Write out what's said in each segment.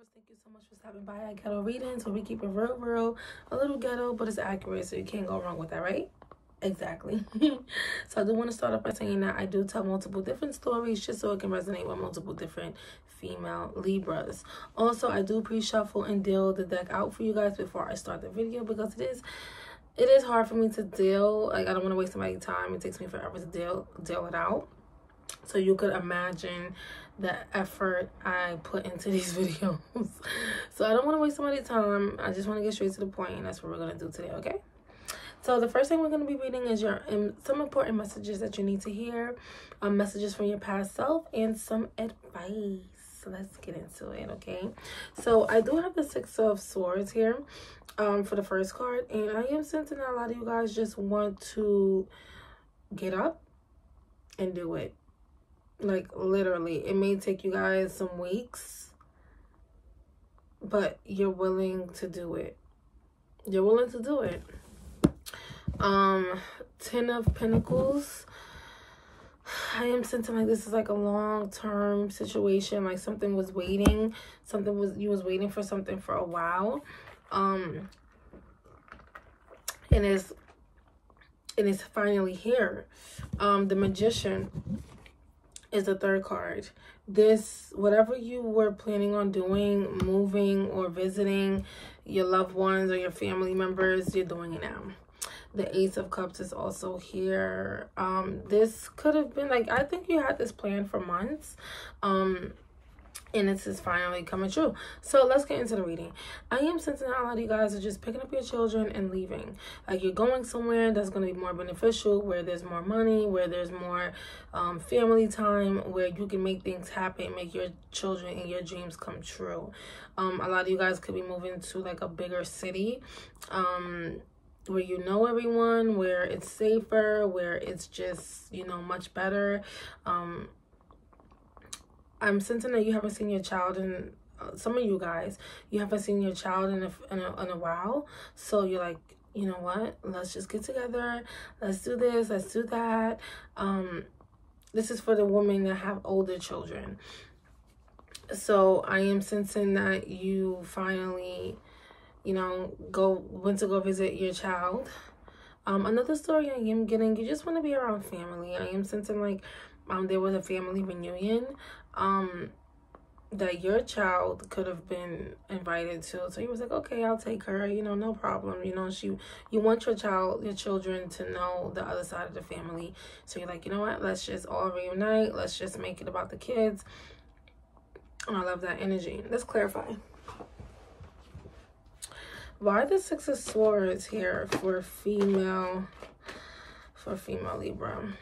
Thank you so much for stopping by at Ghetto Readings, where we keep it real, real, a little ghetto, but it's accurate, so you can't go wrong with that, right? Exactly. so I do want to start off by saying that I do tell multiple different stories just so it can resonate with multiple different female Libras. Also, I do pre-shuffle and deal the deck out for you guys before I start the video because it is it is hard for me to deal. Like I don't want to waste somebody's time. It takes me forever to deal deal it out. So you could imagine the effort I put into these videos. so I don't want to waste somebody's time. I just want to get straight to the point and that's what we're going to do today, okay? So the first thing we're going to be reading is your um, some important messages that you need to hear, um, messages from your past self, and some advice. So let's get into it, okay? So I do have the Six of Swords here um, for the first card, and I am sensing that a lot of you guys just want to get up and do it. Like literally, it may take you guys some weeks, but you're willing to do it. You're willing to do it. Um, Ten of Pentacles. I am sensing like this is like a long-term situation. Like something was waiting. Something was, you was waiting for something for a while. Um, and it's, and it's finally here. Um, the Magician is the third card. This, whatever you were planning on doing, moving or visiting your loved ones or your family members, you're doing it now. The ace of cups is also here. Um this could have been like i think you had this plan for months. Um and this is finally coming true. So let's get into the reading. I am sensing a lot of you guys are just picking up your children and leaving. Like you're going somewhere that's going to be more beneficial where there's more money where there's more um, family time where you can make things happen make your children and your dreams come true. Um, a lot of you guys could be moving to like a bigger city um, where you know everyone, where it's safer, where it's just, you know, much better. Um, I'm sensing that you haven't seen your child in, uh, some of you guys, you haven't seen your child in a, in a, in a while. So you're like, you know what, let's just get together. Let's do this, let's do that. Um, this is for the women that have older children. So I am sensing that you finally you know, go went to go visit your child. Um, another story I am getting, you just want to be around family. I am sensing like um there was a family reunion um that your child could have been invited to. So he was like, okay, I'll take her, you know, no problem. You know, she you want your child, your children to know the other side of the family. So you're like, you know what, let's just all reunite, let's just make it about the kids. And I love that energy. Let's clarify. Why the Six of Swords here for female, for female Libra?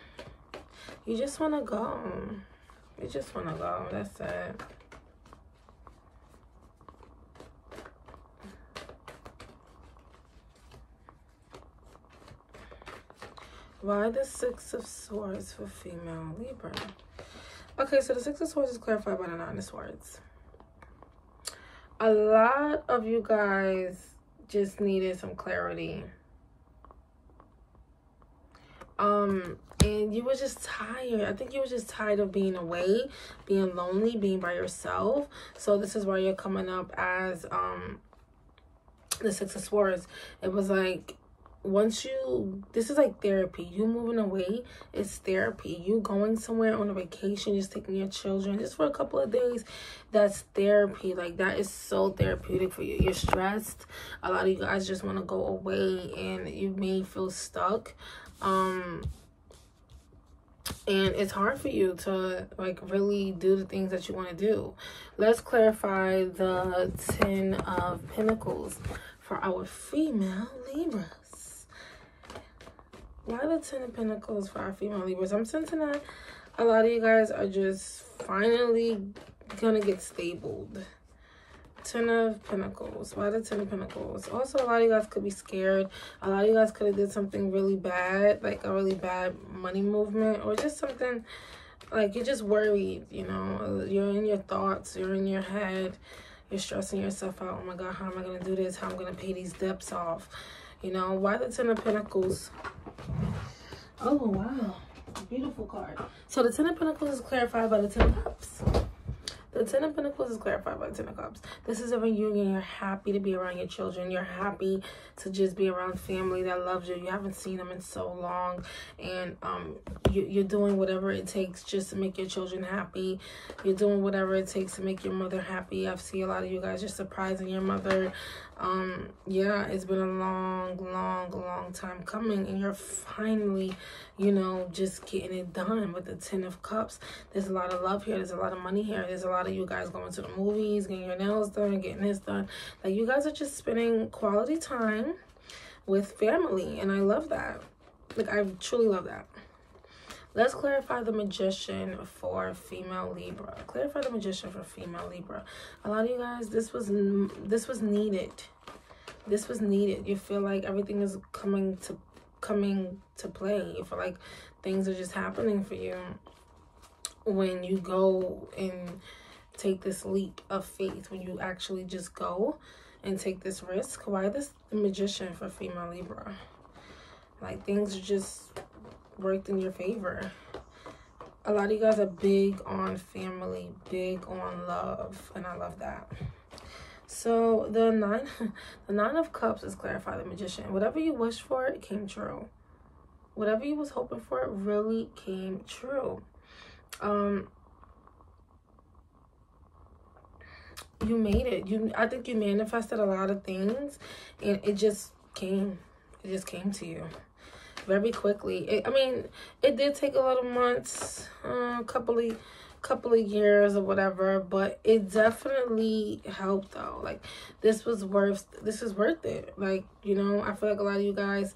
You just want to go. You just want to go. That's it. Why the Six of Swords for female Libra? Okay, so the Six of Swords is clarified by the Nine of Swords. A lot of you guys just needed some clarity. Um, and you were just tired. I think you were just tired of being away, being lonely, being by yourself. So this is why you're coming up as um the Six of Swords. It was like once you this is like therapy. You moving away it's therapy. You going somewhere on a vacation just taking your children just for a couple of days that's therapy. Like that is so therapeutic for you. You're stressed. A lot of you guys just want to go away and you may feel stuck. Um and it's hard for you to like really do the things that you want to do. Let's clarify the ten of pentacles. For our female libra why the Ten of Pentacles for our female Libras? I'm sensing that a lot of you guys are just finally gonna get stabled. Ten of Pentacles. Why the Ten of Pentacles? Also, a lot of you guys could be scared. A lot of you guys could have did something really bad, like a really bad money movement, or just something like you're just worried, you know. You're in your thoughts, you're in your head, you're stressing yourself out. Oh my God, how am I gonna do this? How am I gonna pay these debts off? You know, why the Ten of Pentacles? Oh, wow. Beautiful card. So the Ten of Pentacles is clarified by the Ten of Cups. The Ten of Pentacles is clarified by the Ten of Cups. This is a reunion. You're happy to be around your children. You're happy to just be around family that loves you. You haven't seen them in so long. And um, you, you're doing whatever it takes just to make your children happy. You're doing whatever it takes to make your mother happy. I've seen a lot of you guys just surprising your mother. Um, yeah, it's been a long, long, long time coming. And you're finally, you know, just getting it done with the Ten of Cups. There's a lot of love here. There's a lot of money here. There's a lot of you guys going to the movies, getting your nails done, getting this done. Like, you guys are just spending quality time with family. And I love that. Like, I truly love that. Let's clarify the magician for female Libra. Clarify the magician for female Libra. A lot of you guys, this was this was needed. This was needed. You feel like everything is coming to coming to play. You feel like things are just happening for you when you go and take this leap of faith. When you actually just go and take this risk. Why this the magician for female Libra? Like things are just worked in your favor. A lot of you guys are big on family, big on love, and I love that. So the nine, the nine of cups is clarify the magician. Whatever you wished for, it came true. Whatever you was hoping for, it really came true. Um, you made it. You, I think you manifested a lot of things, and it just came. It just came to you very quickly. It, I mean, it did take a lot of months, a uh, couple of couple of years or whatever, but it definitely helped though. Like this was worth this is worth it. Like, you know, I feel like a lot of you guys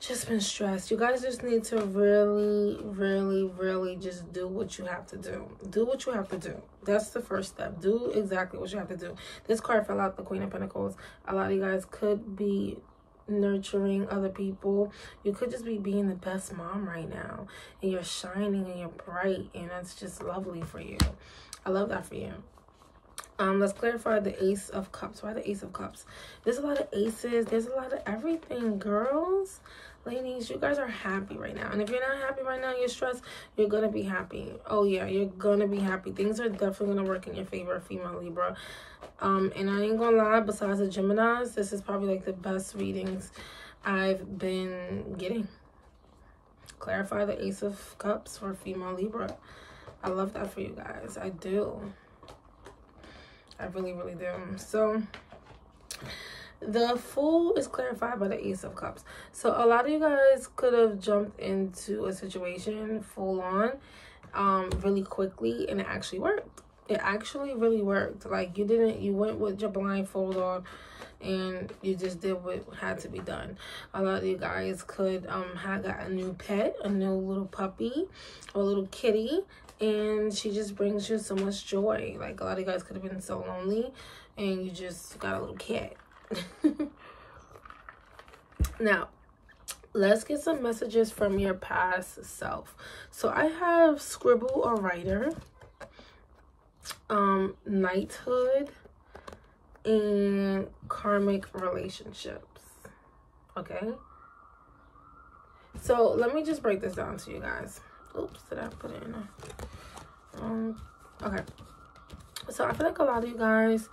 just been stressed. You guys just need to really, really, really just do what you have to do. Do what you have to do. That's the first step. Do exactly what you have to do. This card fell out the Queen of Pentacles. A lot of you guys could be nurturing other people. You could just be being the best mom right now. And you're shining and you're bright. And that's just lovely for you. I love that for you. Um, let's clarify the Ace of Cups. Why the Ace of Cups? There's a lot of aces. There's a lot of everything, girls. Ladies, you guys are happy right now. And if you're not happy right now, you're stressed, you're going to be happy. Oh, yeah, you're going to be happy. Things are definitely going to work in your favor, female Libra. Um, and I ain't going to lie, besides the Geminis, this is probably like the best readings I've been getting. Clarify the Ace of Cups for female Libra. I love that for you guys. I do. I really, really do. So the fool is clarified by the ace of cups. So a lot of you guys could have jumped into a situation full on um really quickly and it actually worked. It actually really worked. Like you didn't you went with your blindfold on and you just did what had to be done. A lot of you guys could um have got a new pet a new little puppy or a little kitty and she just brings you so much joy like a lot of guys could have been so lonely and you just got a little cat now, let's get some messages from your past self. So I have scribble or writer, um, knighthood, and karmic relationships. Okay. So let me just break this down to you guys. Oops, did I put it in there? Um, okay. So I feel like a lot of you guys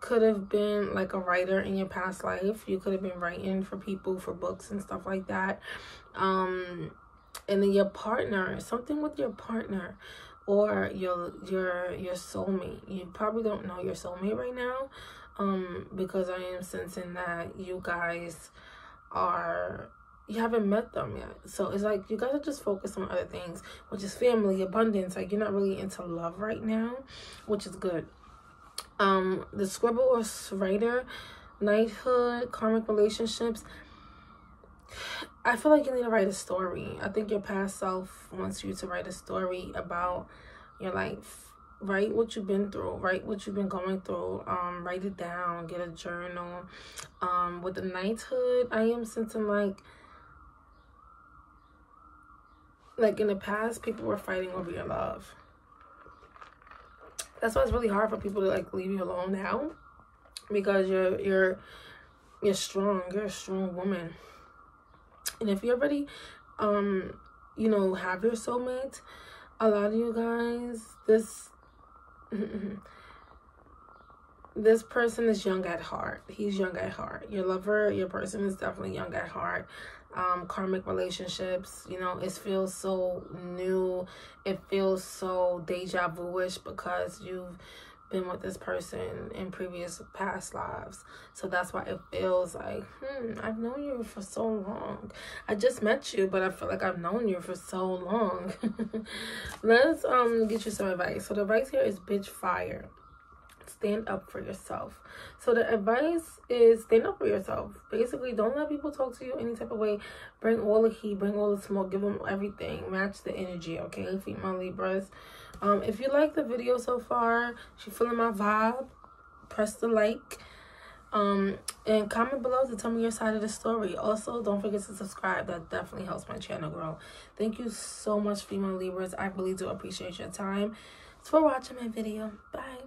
could have been like a writer in your past life. You could have been writing for people for books and stuff like that. Um, and then your partner, something with your partner or your your your soulmate. You probably don't know your soulmate right now. Um, because I am sensing that you guys are you haven't met them yet. So it's like you are just focused on other things, which is family, abundance. Like you're not really into love right now, which is good. Um the scribble or writer knighthood karmic relationships. I feel like you need to write a story. I think your past self wants you to write a story about your life. Write what you've been through. Write what you've been going through. Um write it down. Get a journal. Um with the knighthood i am sensing like like in the past people were fighting over your love that's why it's really hard for people to like leave you alone now because you're you're you're strong you're a strong woman and if you already um you know have your soulmate a lot of you guys this this person is young at heart. He's young at heart. Your lover, your person is definitely young at heart. Um, karmic relationships, you know, it feels so new. It feels so deja vu-ish because you've been with this person in previous past lives. So that's why it feels like, hmm, I've known you for so long. I just met you, but I feel like I've known you for so long. Let's um get you some advice. So the advice here is bitch fire stand up for yourself. So the advice is stand up for yourself. Basically, don't let people talk to you any type of way. Bring all the heat, bring all the smoke, give them everything. Match the energy, okay? Female Libras. Um, if you like the video so far, if you're feeling my vibe, press the like. Um, and comment below to tell me your side of the story. Also, don't forget to subscribe. That definitely helps my channel grow. Thank you so much, female Libras. I really do appreciate your time. Thanks for watching my video. Bye.